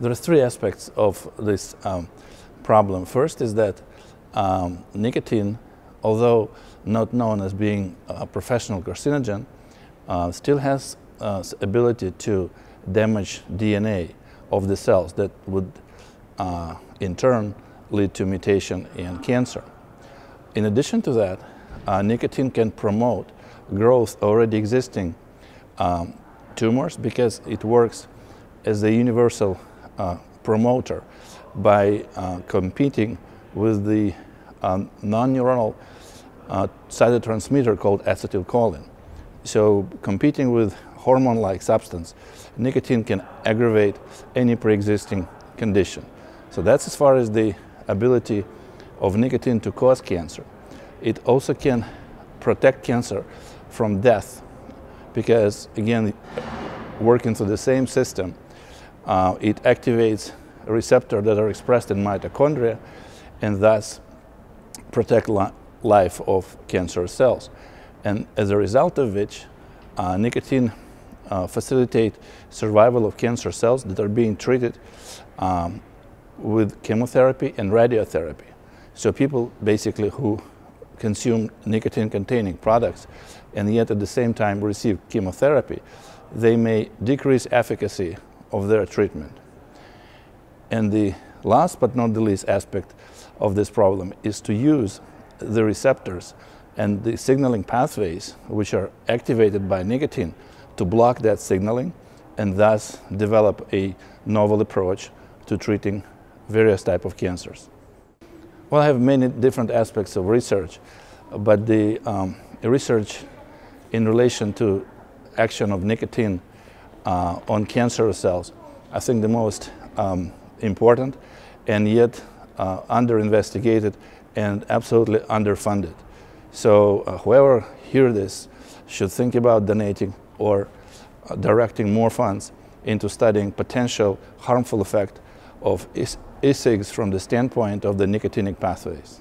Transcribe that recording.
There are three aspects of this um, problem. First is that um, nicotine, although not known as being a professional carcinogen, uh, still has uh, ability to damage DNA of the cells that would uh, in turn lead to mutation in cancer. In addition to that, uh, nicotine can promote growth already existing um, tumors because it works as a universal promoter by uh, competing with the um, non-neuronal uh, cytotransmitter called acetylcholine. So competing with hormone-like substance, nicotine can aggravate any pre-existing condition. So that's as far as the ability of nicotine to cause cancer. It also can protect cancer from death because, again, working through the same system, uh, it activates receptors that are expressed in mitochondria and thus protect li life of cancer cells. And as a result of which, uh, nicotine uh, survival of cancer cells that are being treated um, with chemotherapy and radiotherapy. So people basically who consume nicotine-containing products and yet at the same time receive chemotherapy, they may decrease efficacy of their treatment. And the last but not the least aspect of this problem is to use the receptors and the signaling pathways which are activated by nicotine to block that signaling and thus develop a novel approach to treating various type of cancers. Well, I have many different aspects of research, but the um, research in relation to action of nicotine uh, on cancer cells, I think the most um, important and yet uh, under-investigated and absolutely underfunded. So uh, whoever hear this should think about donating or uh, directing more funds into studying potential harmful effect of e-cigs from the standpoint of the nicotinic pathways.